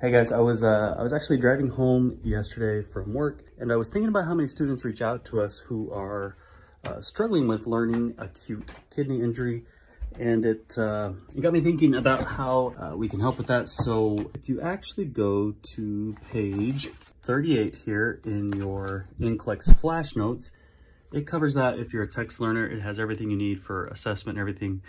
Hey guys, I was uh, I was actually driving home yesterday from work, and I was thinking about how many students reach out to us who are uh, struggling with learning acute kidney injury, and it uh, it got me thinking about how uh, we can help with that. So if you actually go to page 38 here in your NCLEX flash notes, it covers that. If you're a text learner, it has everything you need for assessment and everything.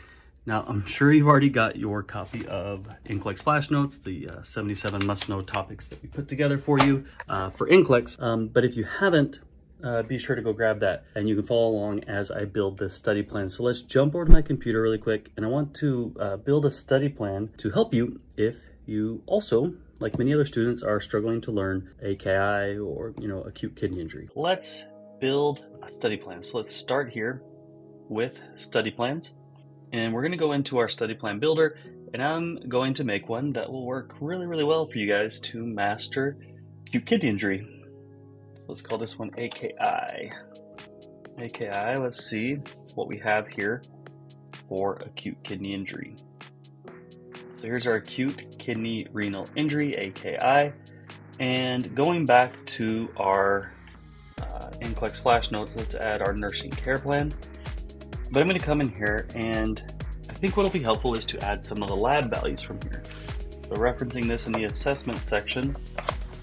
Now, I'm sure you've already got your copy of NCLEX Flash Notes, the uh, 77 must-know topics that we put together for you uh, for NCLEX. Um, but if you haven't, uh, be sure to go grab that and you can follow along as I build this study plan. So let's jump over to my computer really quick and I want to uh, build a study plan to help you if you also, like many other students, are struggling to learn AKI or, you know, acute kidney injury. Let's build a study plan. So let's start here with study plans. And we're going to go into our study plan builder and I'm going to make one that will work really, really well for you guys to master acute kidney injury. Let's call this one AKI. AKI, let's see what we have here for acute kidney injury. So here's our acute kidney renal injury, AKI. And going back to our uh, NCLEX flash notes, let's add our nursing care plan. But I'm going to come in here and I think what will be helpful is to add some of the lab values from here. So referencing this in the assessment section,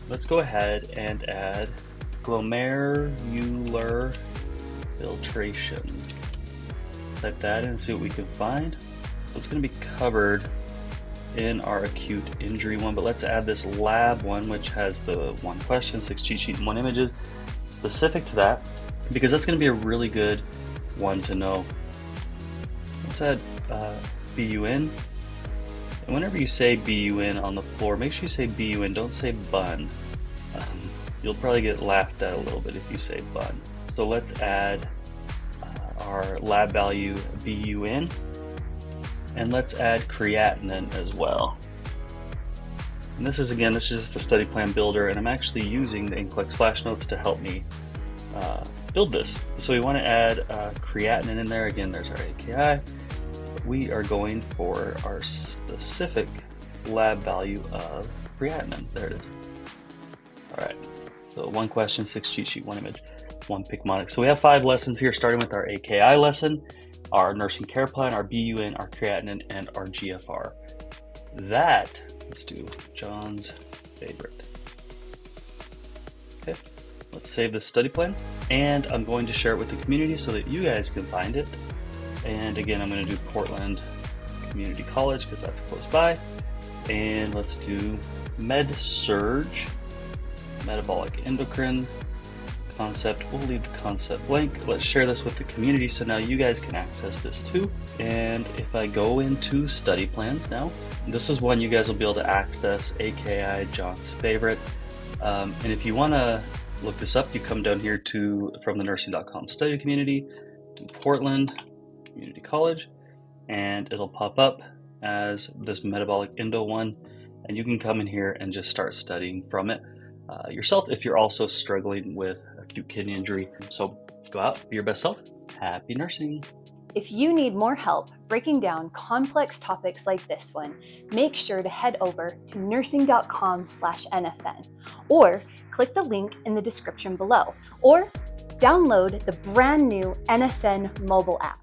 let's go ahead and add glomerular filtration. Type that in and see what we can find. It's going to be covered in our acute injury one, but let's add this lab one, which has the one question, six cheat sheet, and one images specific to that, because that's going to be a really good one to know. Let's add uh, BUN. And whenever you say BUN on the floor, make sure you say BUN, don't say bun. Um, you'll probably get laughed at a little bit if you say bun. So let's add uh, our lab value BUN. And let's add creatinine as well. And this is again, this is the study plan builder, and I'm actually using the NCLEX flash notes to help me uh, build this. So we want to add uh, creatinine in there. Again, there's our AKI. We are going for our specific lab value of creatinine. There it is. All right. So one question, six cheat sheet, one image, one Picmonic. So we have five lessons here, starting with our AKI lesson, our nursing care plan, our BUN, our creatinine, and our GFR. That, let's do Jon's favorite. Let's save this study plan and I'm going to share it with the community so that you guys can find it. And again, I'm going to do Portland Community College because that's close by. And let's do Med Surg, Metabolic Endocrine concept. We'll leave the concept blank. Let's share this with the community so now you guys can access this too. And if I go into study plans now, this is one you guys will be able to access, AKI Jon's favorite. Um, and if you want to look this up, you come down here to from the nursing.com study community to Portland Community College, and it'll pop up as this metabolic endo one, and you can come in here and just start studying from it uh, yourself if you're also struggling with acute kidney injury. So go out, be your best self. Happy nursing. If you need more help breaking down complex topics like this one, make sure to head over to nursing.com/nfn or click the link in the description below or download the brand new NFN mobile app.